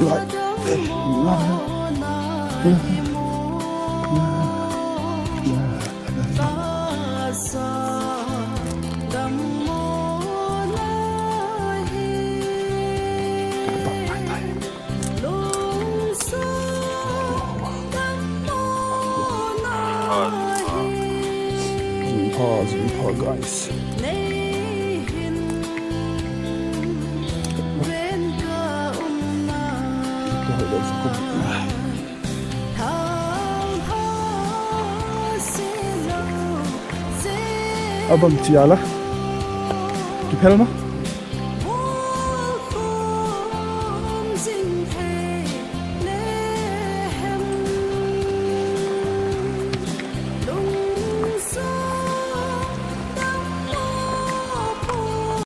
lại Pause, pause, guys. hurt those cool. Aber mit